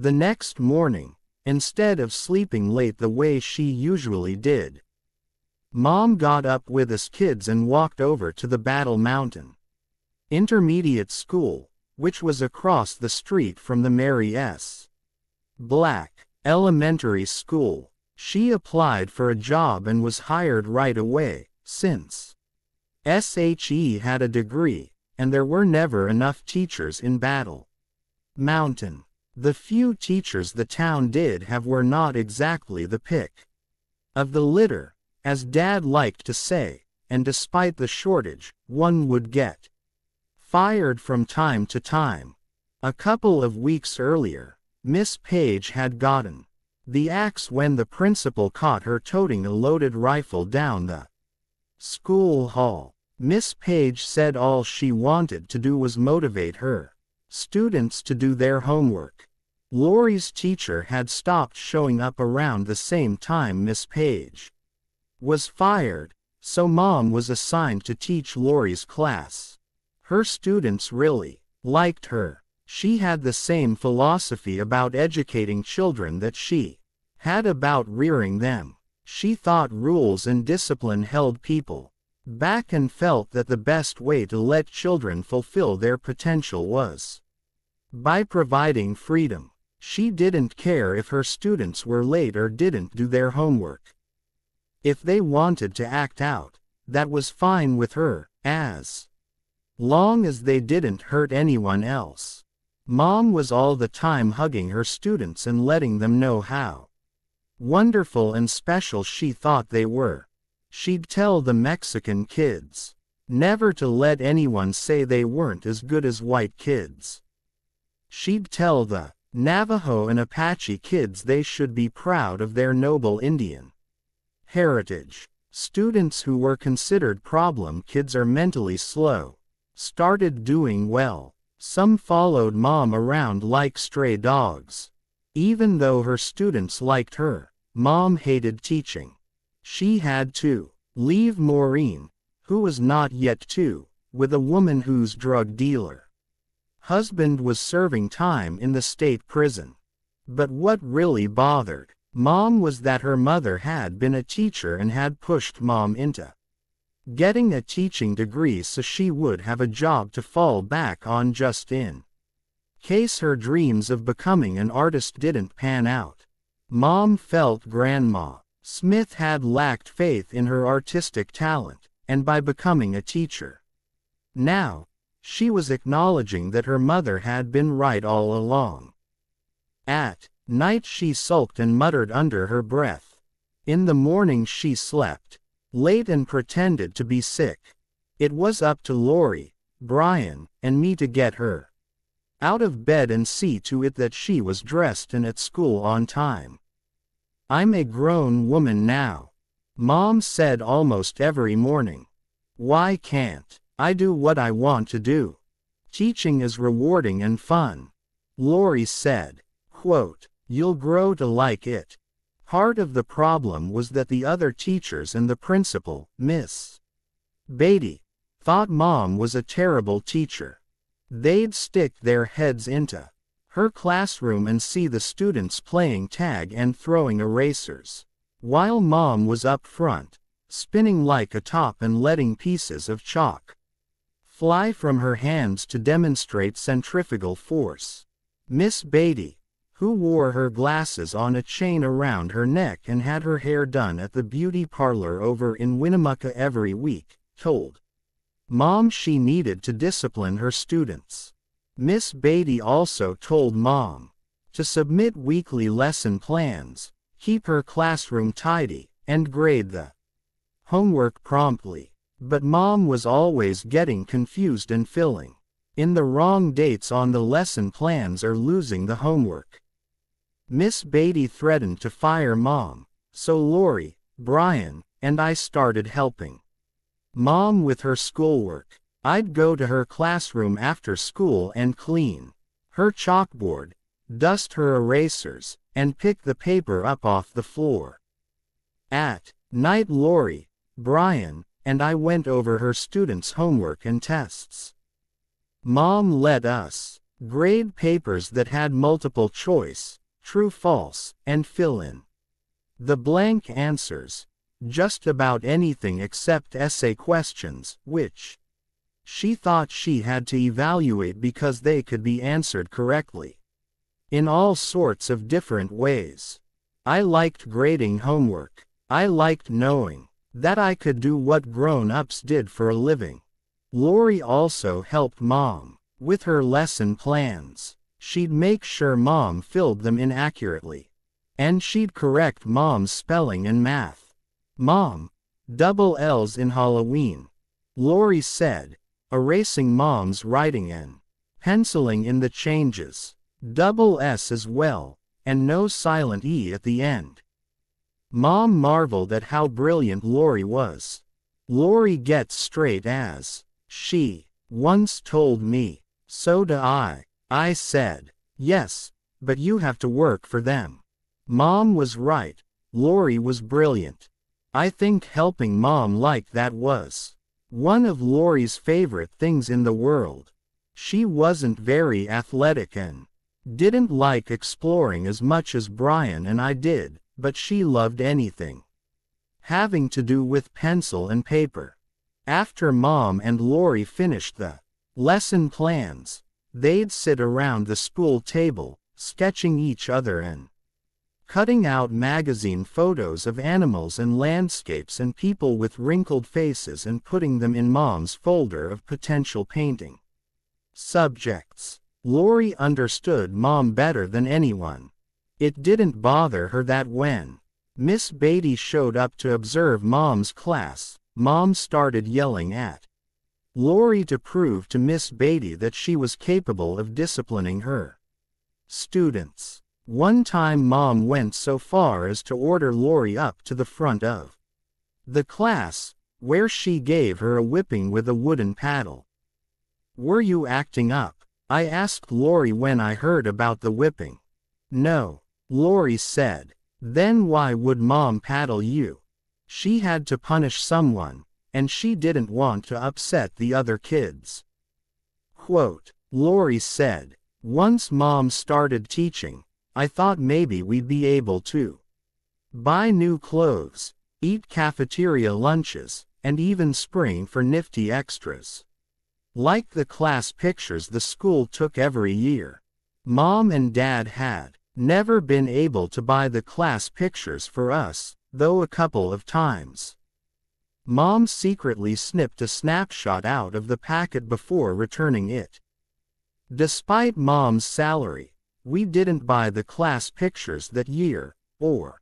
The next morning, instead of sleeping late the way she usually did, Mom got up with us kids and walked over to the Battle Mountain Intermediate School, which was across the street from the Mary S. Black Elementary School. She applied for a job and was hired right away, since SHE had a degree, and there were never enough teachers in Battle Mountain. The few teachers the town did have were not exactly the pick of the litter, as Dad liked to say, and despite the shortage, one would get fired from time to time. A couple of weeks earlier, Miss Page had gotten the axe when the principal caught her toting a loaded rifle down the school hall. Miss Page said all she wanted to do was motivate her students to do their homework. Lori's teacher had stopped showing up around the same time Miss Page was fired, so mom was assigned to teach Lori's class. Her students really liked her. She had the same philosophy about educating children that she had about rearing them. She thought rules and discipline held people back and felt that the best way to let children fulfill their potential was by providing freedom. She didn't care if her students were late or didn't do their homework. If they wanted to act out, that was fine with her, as long as they didn't hurt anyone else. Mom was all the time hugging her students and letting them know how wonderful and special she thought they were. She'd tell the Mexican kids never to let anyone say they weren't as good as white kids. She'd tell the Navajo and Apache kids they should be proud of their noble Indian heritage. Students who were considered problem kids are mentally slow started doing well. Some followed mom around like stray dogs. Even though her students liked her, mom hated teaching. She had to leave Maureen, who was not yet two, with a woman who's drug dealer Husband was serving time in the state prison. But what really bothered Mom was that her mother had been a teacher and had pushed Mom into getting a teaching degree so she would have a job to fall back on just in case her dreams of becoming an artist didn't pan out. Mom felt Grandma Smith had lacked faith in her artistic talent, and by becoming a teacher. Now, she was acknowledging that her mother had been right all along. At night she sulked and muttered under her breath. In the morning she slept late and pretended to be sick. It was up to Lori, Brian, and me to get her out of bed and see to it that she was dressed and at school on time. I'm a grown woman now. Mom said almost every morning. Why can't I do what I want to do. Teaching is rewarding and fun. Lori said, quote, You'll grow to like it. Part of the problem was that the other teachers and the principal, Miss Beatty, thought mom was a terrible teacher. They'd stick their heads into her classroom and see the students playing tag and throwing erasers. While mom was up front, spinning like a top and letting pieces of chalk fly from her hands to demonstrate centrifugal force. Miss Beatty, who wore her glasses on a chain around her neck and had her hair done at the beauty parlor over in Winnemucca every week, told Mom she needed to discipline her students. Miss Beatty also told Mom to submit weekly lesson plans, keep her classroom tidy, and grade the homework promptly. But mom was always getting confused and filling in the wrong dates on the lesson plans or losing the homework. Miss Beatty threatened to fire mom, so Lori, Brian, and I started helping. Mom with her schoolwork. I'd go to her classroom after school and clean her chalkboard, dust her erasers, and pick the paper up off the floor. At night Lori, Brian, and I went over her students' homework and tests. Mom let us Grade papers that had multiple choice, true false, and fill in. The blank answers, just about anything except essay questions, which she thought she had to evaluate because they could be answered correctly. In all sorts of different ways. I liked grading homework. I liked knowing that I could do what grown-ups did for a living. Lori also helped mom with her lesson plans. She'd make sure mom filled them in accurately. And she'd correct mom's spelling and math. Mom. Double L's in Halloween. Lori said, erasing mom's writing and penciling in the changes. Double S as well, and no silent E at the end. Mom marveled at how brilliant Lori was. Lori gets straight as, she, once told me, so do I. I said, yes, but you have to work for them. Mom was right, Lori was brilliant. I think helping mom like that was one of Lori's favorite things in the world. She wasn't very athletic and didn't like exploring as much as Brian and I did, but she loved anything having to do with pencil and paper. After mom and Lori finished the lesson plans, they'd sit around the school table, sketching each other and cutting out magazine photos of animals and landscapes and people with wrinkled faces and putting them in mom's folder of potential painting. Subjects. Lori understood mom better than anyone. It didn't bother her that when Miss Beatty showed up to observe mom's class, mom started yelling at Lori to prove to Miss Beatty that she was capable of disciplining her students. One time mom went so far as to order Lori up to the front of the class, where she gave her a whipping with a wooden paddle. Were you acting up? I asked Lori when I heard about the whipping. No, Lori said. Then why would mom paddle you? She had to punish someone, and she didn't want to upset the other kids. Quote, Lori said, once mom started teaching, I thought maybe we'd be able to buy new clothes, eat cafeteria lunches, and even spring for nifty extras. Like the class pictures the school took every year. Mom and Dad had never been able to buy the class pictures for us, though a couple of times. Mom secretly snipped a snapshot out of the packet before returning it. Despite Mom's salary, we didn't buy the class pictures that year, or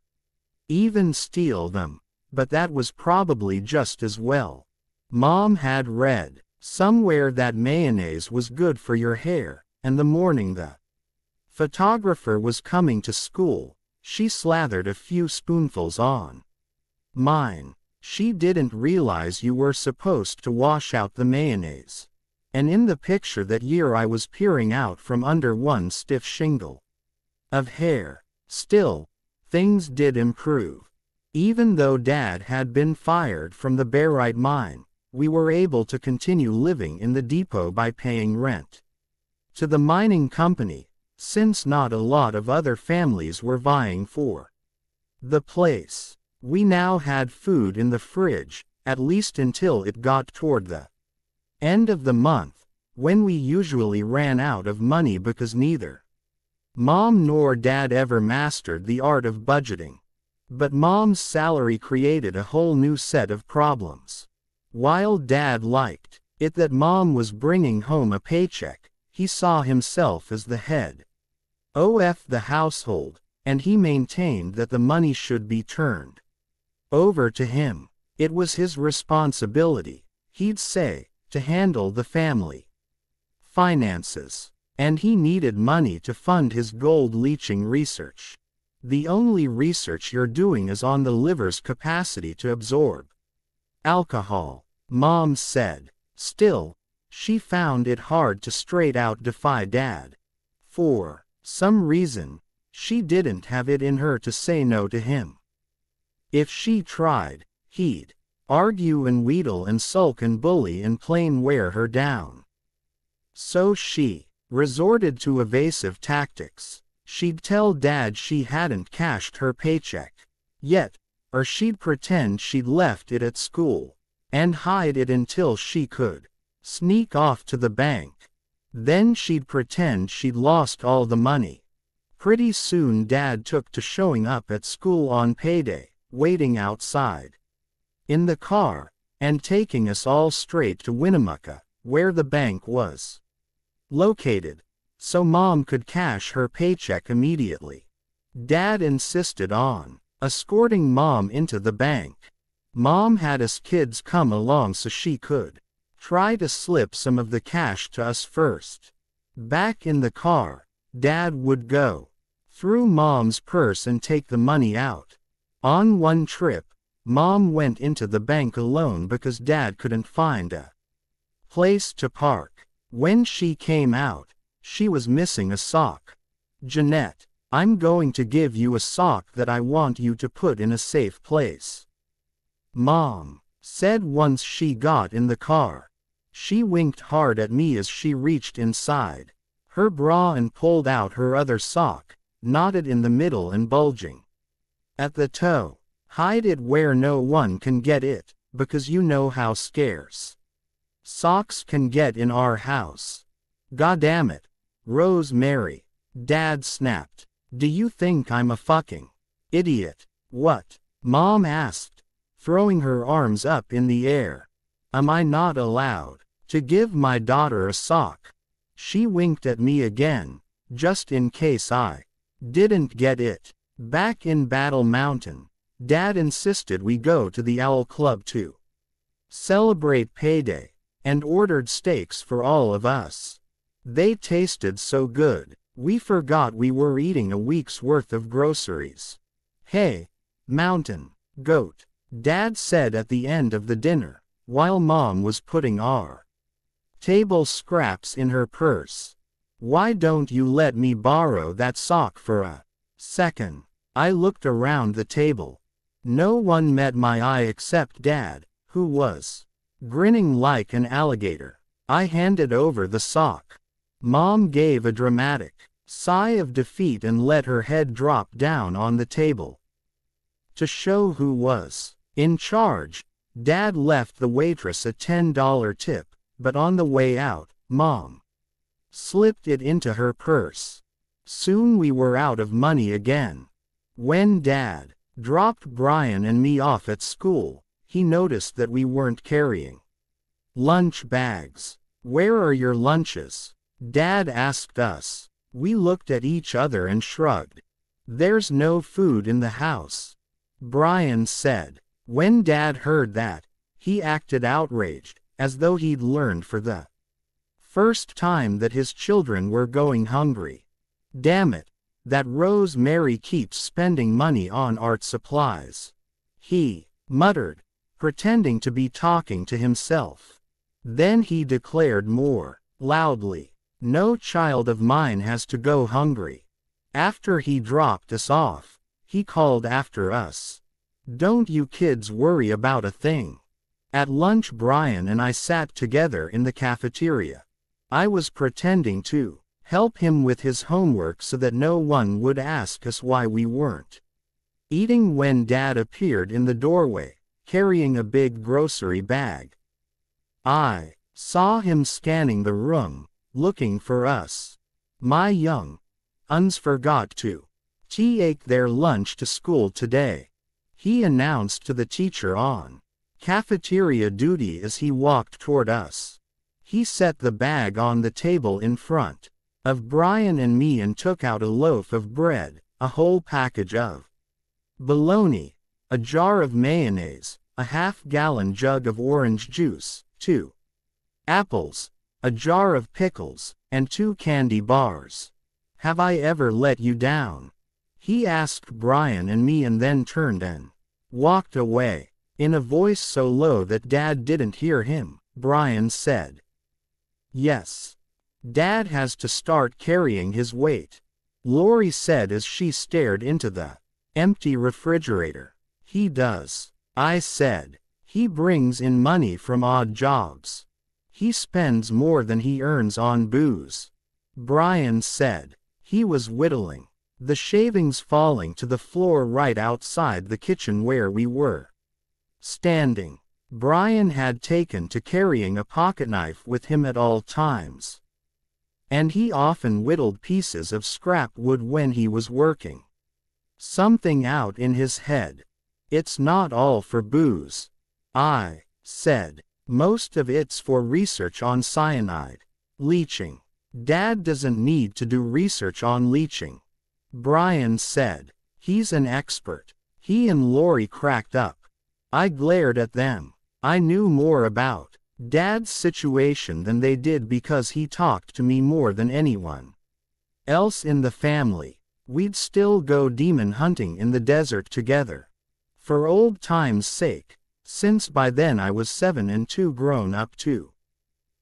even steal them, but that was probably just as well. Mom had read somewhere that mayonnaise was good for your hair, and the morning the photographer was coming to school, she slathered a few spoonfuls on mine. She didn't realize you were supposed to wash out the mayonnaise and in the picture that year I was peering out from under one stiff shingle of hair. Still, things did improve. Even though Dad had been fired from the barite mine, we were able to continue living in the depot by paying rent to the mining company, since not a lot of other families were vying for the place. We now had food in the fridge, at least until it got toward the End of the month, when we usually ran out of money because neither mom nor dad ever mastered the art of budgeting. But mom's salary created a whole new set of problems. While dad liked it that mom was bringing home a paycheck, he saw himself as the head of the household, and he maintained that the money should be turned over to him. It was his responsibility, he'd say, to handle the family finances, and he needed money to fund his gold leaching research. The only research you're doing is on the liver's capacity to absorb alcohol, Mom said. Still, she found it hard to straight out defy Dad. For some reason, she didn't have it in her to say no to him. If she tried, he'd argue and wheedle and sulk and bully and plain wear her down. So she resorted to evasive tactics. She'd tell dad she hadn't cashed her paycheck yet, or she'd pretend she'd left it at school and hide it until she could sneak off to the bank. Then she'd pretend she'd lost all the money. Pretty soon dad took to showing up at school on payday, waiting outside in the car, and taking us all straight to Winnemucca, where the bank was located, so mom could cash her paycheck immediately. Dad insisted on escorting mom into the bank. Mom had us kids come along so she could try to slip some of the cash to us first. Back in the car, dad would go through mom's purse and take the money out. On one trip, mom went into the bank alone because dad couldn't find a place to park. When she came out, she was missing a sock. Jeannette, I'm going to give you a sock that I want you to put in a safe place. Mom said once she got in the car. She winked hard at me as she reached inside her bra and pulled out her other sock, knotted in the middle and bulging at the toe. Hide it where no one can get it, because you know how scarce socks can get in our house. Goddamn it, Rose Mary. Dad snapped. Do you think I'm a fucking idiot? What? Mom asked, throwing her arms up in the air. Am I not allowed to give my daughter a sock? She winked at me again, just in case I didn't get it. Back in Battle Mountain, Dad insisted we go to the Owl Club to celebrate payday, and ordered steaks for all of us. They tasted so good, we forgot we were eating a week's worth of groceries. Hey, mountain, goat, Dad said at the end of the dinner, while Mom was putting our table scraps in her purse. Why don't you let me borrow that sock for a second? I looked around the table. No one met my eye except Dad, who was grinning like an alligator. I handed over the sock. Mom gave a dramatic sigh of defeat and let her head drop down on the table. To show who was in charge, Dad left the waitress a $10 tip, but on the way out, Mom slipped it into her purse. Soon we were out of money again. When Dad dropped Brian and me off at school, he noticed that we weren't carrying lunch bags. Where are your lunches? Dad asked us. We looked at each other and shrugged. There's no food in the house. Brian said. When Dad heard that, he acted outraged, as though he'd learned for the first time that his children were going hungry. Damn it, that Rose Mary keeps spending money on art supplies. He muttered, pretending to be talking to himself. Then he declared more loudly. No child of mine has to go hungry. After he dropped us off, he called after us. Don't you kids worry about a thing. At lunch Brian and I sat together in the cafeteria. I was pretending to help him with his homework so that no one would ask us why we weren't eating when Dad appeared in the doorway, carrying a big grocery bag. I saw him scanning the room, looking for us. My young uns forgot to take their lunch to school today. He announced to the teacher on cafeteria duty as he walked toward us. He set the bag on the table in front of Brian and me and took out a loaf of bread, a whole package of bologna, a jar of mayonnaise, a half-gallon jug of orange juice, two apples, a jar of pickles, and two candy bars. Have I ever let you down? He asked Brian and me and then turned and walked away. In a voice so low that Dad didn't hear him, Brian said. Yes. Dad has to start carrying his weight. Lori said as she stared into the empty refrigerator. He does. I said. He brings in money from odd jobs. He spends more than he earns on booze. Brian said. He was whittling. The shavings falling to the floor right outside the kitchen where we were. Standing. Brian had taken to carrying a pocketknife with him at all times. And he often whittled pieces of scrap wood when he was working. Something out in his head. It's not all for booze. I said. Most of it's for research on cyanide. Leaching. Dad doesn't need to do research on leaching. Brian said. He's an expert. He and Lori cracked up. I glared at them. I knew more about Dad's situation than they did because he talked to me more than anyone else in the family. We'd still go demon hunting in the desert together. For old time's sake, since by then I was seven and too grown up to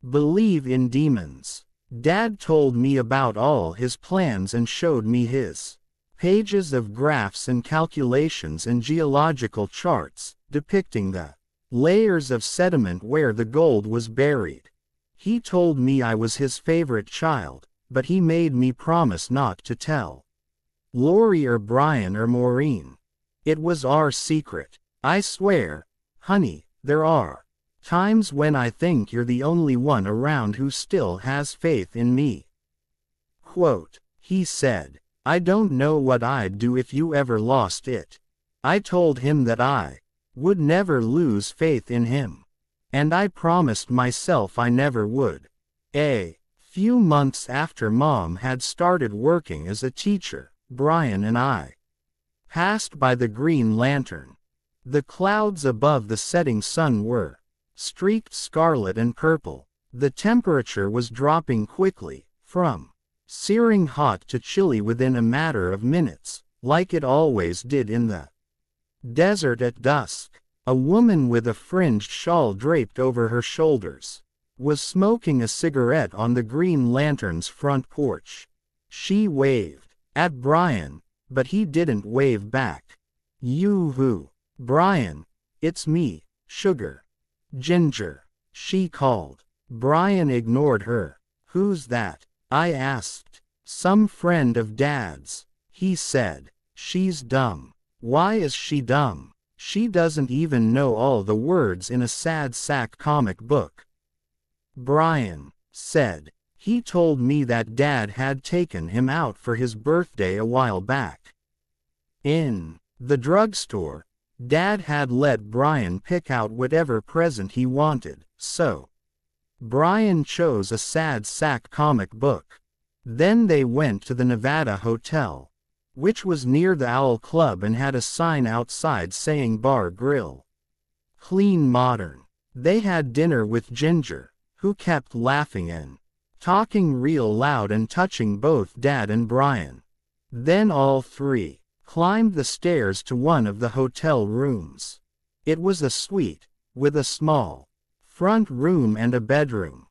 believe in demons. Dad told me about all his plans and showed me his pages of graphs and calculations and geological charts, depicting the layers of sediment where the gold was buried. He told me I was his favorite child, but he made me promise not to tell. Lori or Brian or Maureen. It was our secret. I swear, honey, there are Times when I think you're the only one around who still has faith in me. Quote, he said, I don't know what I'd do if you ever lost it. I told him that I would never lose faith in him. And I promised myself I never would. A few months after mom had started working as a teacher, Brian and I passed by the green lantern. The clouds above the setting sun were streaked scarlet and purple. The temperature was dropping quickly, from searing hot to chilly within a matter of minutes, like it always did in the desert at dusk. A woman with a fringed shawl draped over her shoulders was smoking a cigarette on the Green Lantern's front porch. She waved at Brian, but he didn't wave back. You who? Brian, it's me, Sugar. Ginger, she called. Brian ignored her. Who's that? I asked. Some friend of Dad's. He said. She's dumb. Why is she dumb? She doesn't even know all the words in a sad sack comic book. Brian said. He told me that Dad had taken him out for his birthday a while back. In the drugstore, Dad had let Brian pick out whatever present he wanted, so Brian chose a sad sack comic book. Then they went to the Nevada Hotel, which was near the Owl Club and had a sign outside saying Bar Grill. Clean modern. They had dinner with Ginger, who kept laughing and talking real loud and touching both Dad and Brian. Then all three climbed the stairs to one of the hotel rooms. It was a suite, with a small front room and a bedroom.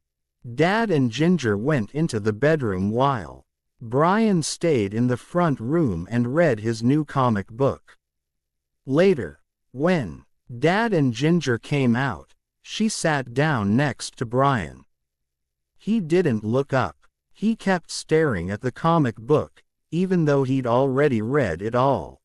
Dad and Ginger went into the bedroom while Brian stayed in the front room and read his new comic book. Later, when Dad and Ginger came out, she sat down next to Brian. He didn't look up. He kept staring at the comic book, even though he'd already read it all.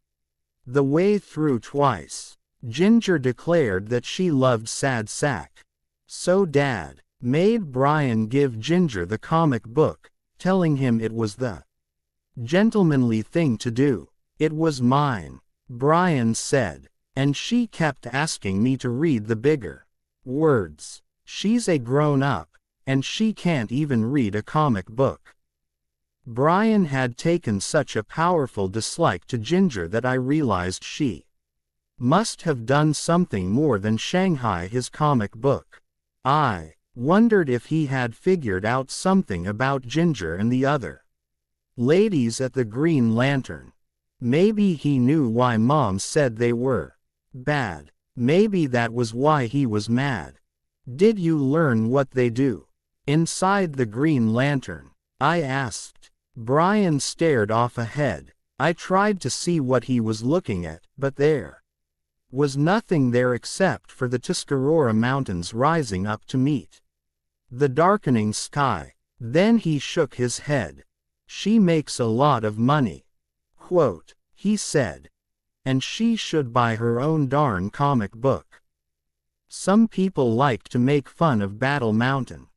The way through twice. Ginger declared that she loved Sad Sack. So Dad made Brian give Ginger the comic book, telling him it was the gentlemanly thing to do. It was mine, Brian said, and she kept asking me to read the bigger words. She's a grown up, and she can't even read a comic book. Brian had taken such a powerful dislike to Ginger that I realized she must have done something more than Shanghai his comic book. I wondered if he had figured out something about Ginger and the other ladies at the Green Lantern. Maybe he knew why Mom said they were bad. Maybe that was why he was mad. Did you learn what they do? Inside the Green Lantern, I asked. Brian stared off ahead. I tried to see what he was looking at, but there was nothing there except for the Tuscarora Mountains rising up to meet the darkening sky. Then he shook his head. She makes a lot of money. Quote, he said. And she should buy her own darn comic book. Some people like to make fun of Battle Mountain.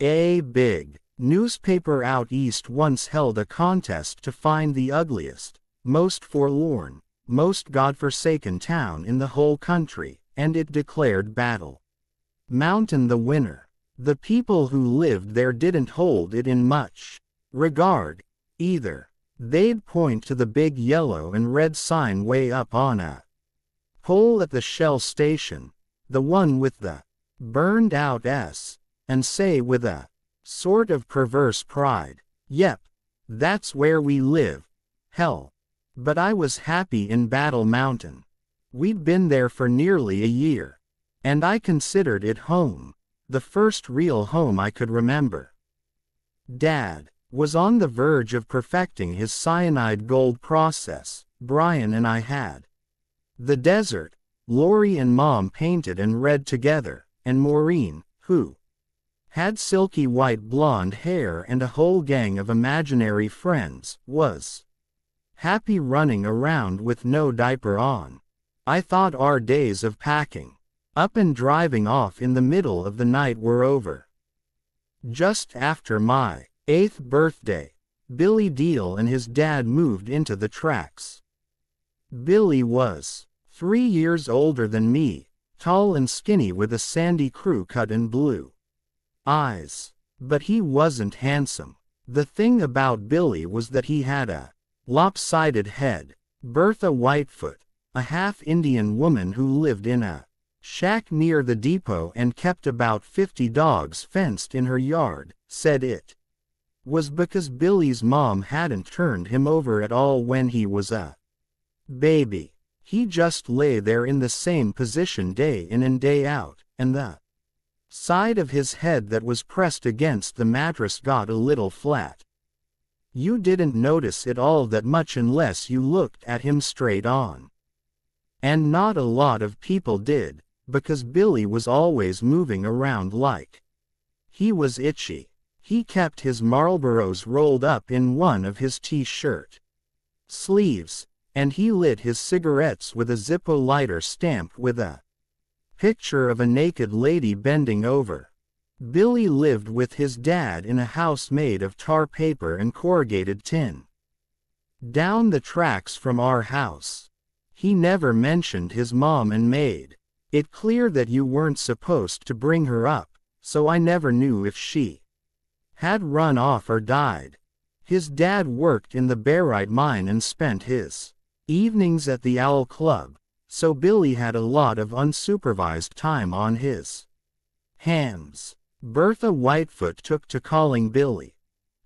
A big newspaper out east once held a contest to find the ugliest, most forlorn, most godforsaken town in the whole country, and it declared Battle Mountain the winner. The people who lived there didn't hold it in much regard, either. They'd point to the big yellow and red sign way up on a pole at the Shell station, the one with the burned out S, and say with a sort of perverse pride, Yep, that's where we live. Hell. But I was happy in Battle Mountain. We'd been there for nearly a year. And I considered it home. The first real home I could remember. Dad was on the verge of perfecting his cyanide gold process, Brian and I had. The desert, Lori and Mom painted and read together, and Maureen, who had silky white blonde hair and a whole gang of imaginary friends, was happy running around with no diaper on. I thought our days of packing up and driving off in the middle of the night were over. Just after my eighth birthday, Billy Deal and his dad moved into the tracks. Billy was three years older than me, tall and skinny with a sandy crew cut and blue eyes. But he wasn't handsome. The thing about Billy was that he had a lopsided head. Bertha Whitefoot, a half Indian woman who lived in a shack near the depot and kept about 50 dogs fenced in her yard, said it was because Billy's mom hadn't turned him over at all when he was a baby. He just lay there in the same position day in and day out, and the side of his head that was pressed against the mattress got a little flat. You didn't notice it all that much unless you looked at him straight on. And not a lot of people did, because Billy was always moving around like he was itchy. He kept his Marlboros rolled up in one of his t-shirt sleeves, and he lit his cigarettes with a Zippo lighter stamped with a Picture of a naked lady bending over. Billy lived with his dad in a house made of tar paper and corrugated tin. Down the tracks from our house. He never mentioned his mom and maid. It clear that you weren't supposed to bring her up, so I never knew if she had run off or died. His dad worked in the barite mine and spent his evenings at the Owl Club, so Billy had a lot of unsupervised time on his hands. Bertha Whitefoot took to calling Billy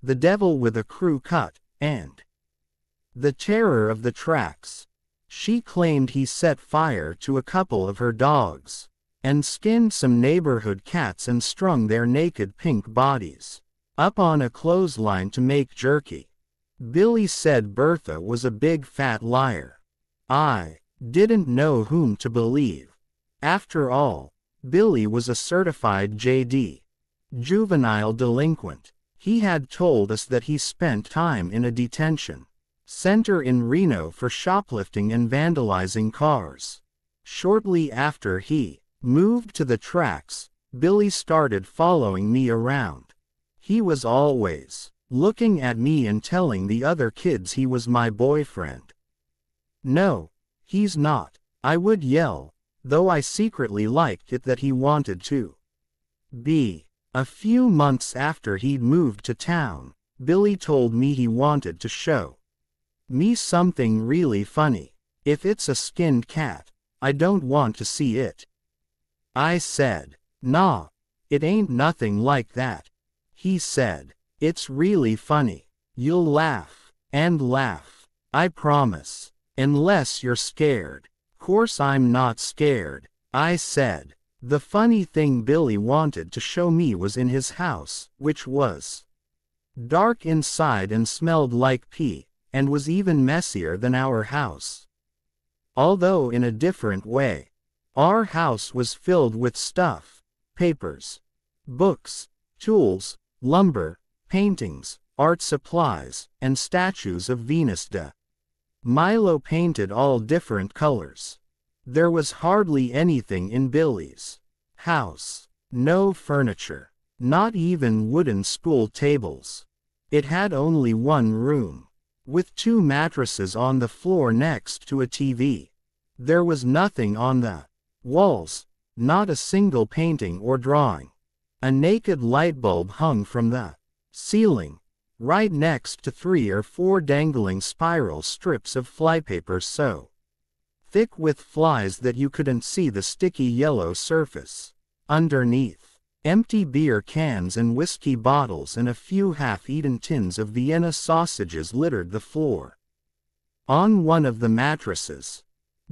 the devil with a crew cut, and the terror of the tracks. She claimed he set fire to a couple of her dogs, and skinned some neighborhood cats and strung their naked pink bodies up on a clothesline to make jerky. Billy said Bertha was a big fat liar. I didn't know whom to believe. After all, Billy was a certified JD. Juvenile delinquent. He had told us that he spent time in a detention center in Reno for shoplifting and vandalizing cars. Shortly after he moved to the tracks, Billy started following me around. He was always looking at me and telling the other kids he was my boyfriend. No, He's not. I would yell, though I secretly liked it that he wanted to. B. A few months after he'd moved to town, Billy told me he wanted to show me something really funny. If it's a skinned cat, I don't want to see it. I said, Nah, it ain't nothing like that. He said, It's really funny. You'll laugh, and laugh. I promise. Unless you're scared. Course I'm not scared, I said. The funny thing Billy wanted to show me was in his house, which was dark inside and smelled like pee, and was even messier than our house. Although in a different way. Our house was filled with stuff, papers, books, tools, lumber, paintings, art supplies, and statues of Venus de Milo painted all different colors. There was hardly anything in Billy's house. No furniture. Not even wooden school tables. It had only one room. With two mattresses on the floor next to a TV. There was nothing on the walls, not a single painting or drawing. A naked light bulb hung from the ceiling, right next to three or four dangling spiral strips of flypaper so thick with flies that you couldn't see the sticky yellow surface. Underneath, empty beer cans and whiskey bottles and a few half-eaten tins of Vienna sausages littered the floor. On one of the mattresses,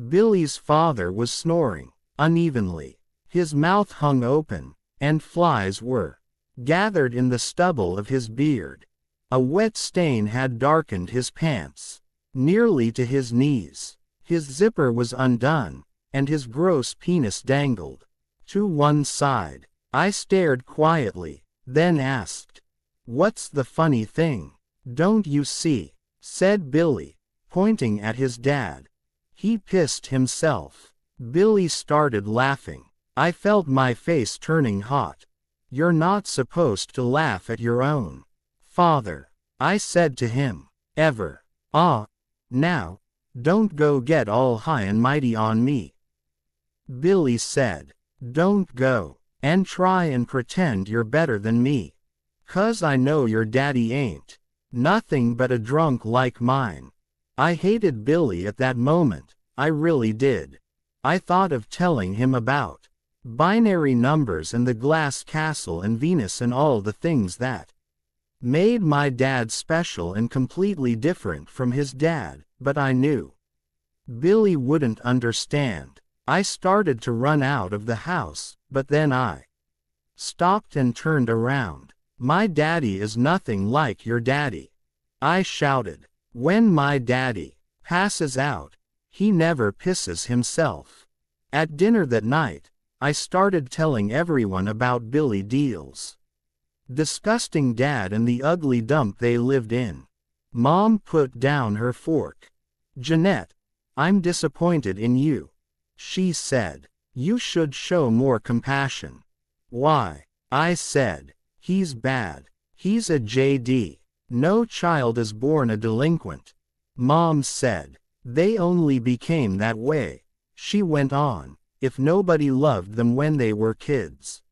Billy's father was snoring, unevenly. His mouth hung open, and flies were gathered in the stubble of his beard. A wet stain had darkened his pants, nearly to his knees. His zipper was undone, and his gross penis dangled. To one side. I stared quietly, then asked, What's the funny thing? Don't you see? said Billy, pointing at his dad. He pissed himself. Billy started laughing. I felt my face turning hot. You're not supposed to laugh at your own father. I said to him, ever. Ah, now, don't go get all high and mighty on me. Billy said, Don't go, and try and pretend you're better than me. Cause I know your daddy ain't. Nothing but a drunk like mine. I hated Billy at that moment, I really did. I thought of telling him about binary numbers and the glass castle and Venus and all the things that made my dad special and completely different from his dad but I knew. Billy wouldn't understand. I started to run out of the house, but then I stopped and turned around. My daddy is nothing like your daddy. I shouted. When my daddy passes out, he never pisses himself. At dinner that night, I started telling everyone about Billy Deals. Disgusting dad and the ugly dump they lived in. Mom put down her fork. Jeannette, I'm disappointed in you. She said, You should show more compassion. Why? I said, He's bad. He's a JD. No child is born a delinquent. Mom said, They only became that way. She went on, if nobody loved them when they were kids.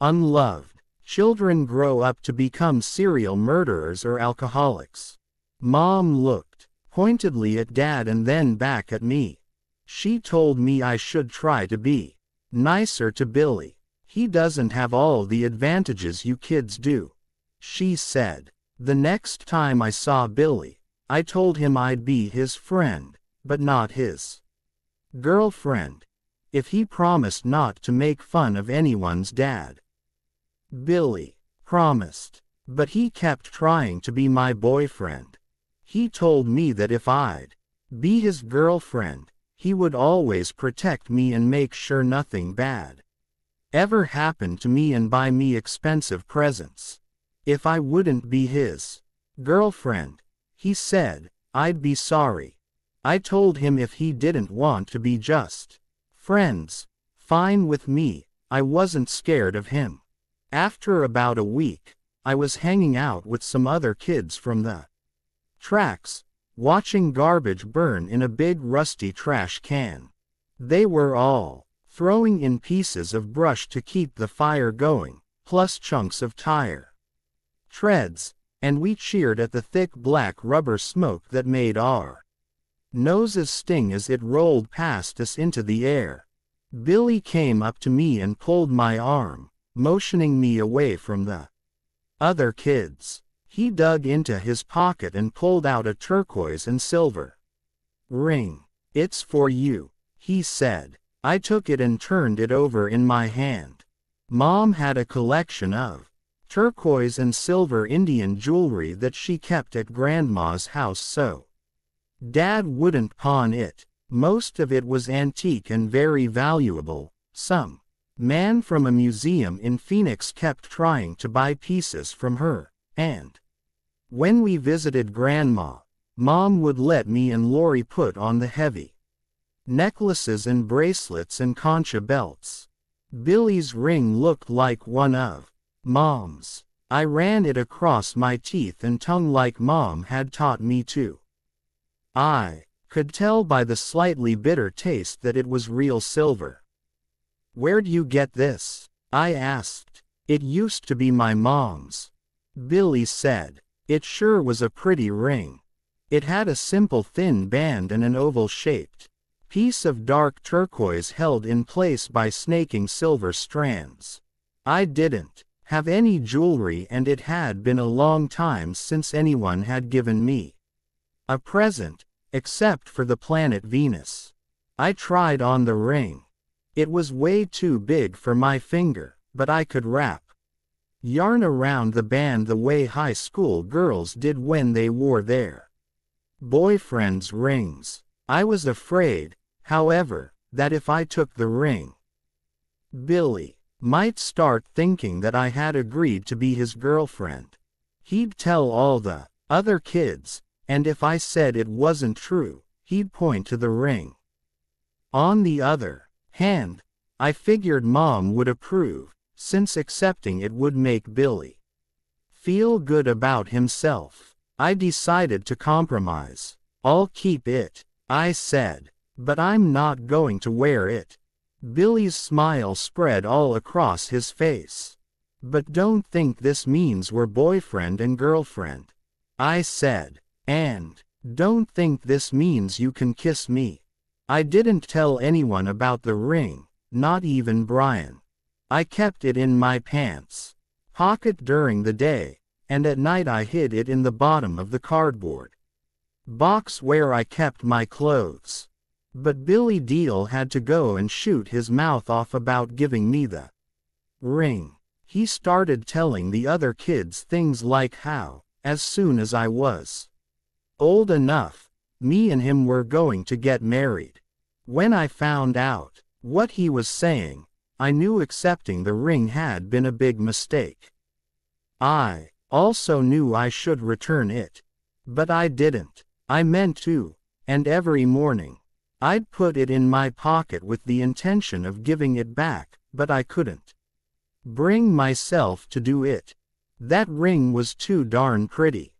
Unloved. Children grow up to become serial murderers or alcoholics. Mom looked pointedly at Dad and then back at me. She told me I should try to be nicer to Billy. He doesn't have all the advantages you kids do. She said. The next time I saw Billy, I told him I'd be his friend, but not his girlfriend. If he promised not to make fun of anyone's dad. Billy promised, but he kept trying to be my boyfriend. He told me that if I'd be his girlfriend, he would always protect me and make sure nothing bad ever happened to me and buy me expensive presents. If I wouldn't be his girlfriend, he said, I'd be sorry. I told him if he didn't want to be just friends, fine with me, I wasn't scared of him. After about a week, I was hanging out with some other kids from the Tracks. Watching garbage burn in a big rusty trash can. They were all throwing in pieces of brush to keep the fire going, plus chunks of tire treads, and we cheered at the thick black rubber smoke that made our noses sting as it rolled past us into the air. Billy came up to me and pulled my arm, motioning me away from the other kids. He dug into his pocket and pulled out a turquoise and silver ring. It's for you, he said. I took it and turned it over in my hand. Mom had a collection of turquoise and silver Indian jewelry that she kept at Grandma's house so Dad wouldn't pawn it. Most of it was antique and very valuable. Some man from a museum in Phoenix kept trying to buy pieces from her and when we visited Grandma, Mom would let me and Lori put on the heavy necklaces and bracelets and concha belts. Billy's ring looked like one of Mom's. I ran it across my teeth and tongue like Mom had taught me to. I could tell by the slightly bitter taste that it was real silver. Where'd you get this? I asked. It used to be my mom's. Billy said. It sure was a pretty ring. It had a simple thin band and an oval-shaped piece of dark turquoise held in place by snaking silver strands. I didn't have any jewelry and it had been a long time since anyone had given me a present, except for the planet Venus. I tried on the ring. It was way too big for my finger, but I could wrap yarn around the band the way high school girls did when they wore their boyfriend's rings. I was afraid, however, that if I took the ring, Billy might start thinking that I had agreed to be his girlfriend. He'd tell all the other kids, and if I said it wasn't true, he'd point to the ring. On the other hand, I figured mom would approve, since accepting it would make Billy feel good about himself. I decided to compromise. I'll keep it, I said, but I'm not going to wear it. Billy's smile spread all across his face. But don't think this means we're boyfriend and girlfriend. I said, and don't think this means you can kiss me. I didn't tell anyone about the ring, not even Brian. I kept it in my pants pocket during the day, and at night I hid it in the bottom of the cardboard box where I kept my clothes. But Billy Deel had to go and shoot his mouth off about giving me the ring. He started telling the other kids things like how, as soon as I was old enough, me and him were going to get married. When I found out what he was saying, I knew accepting the ring had been a big mistake. I also knew I should return it. But I didn't. I meant to, and every morning, I'd put it in my pocket with the intention of giving it back, but I couldn't bring myself to do it. That ring was too darn pretty.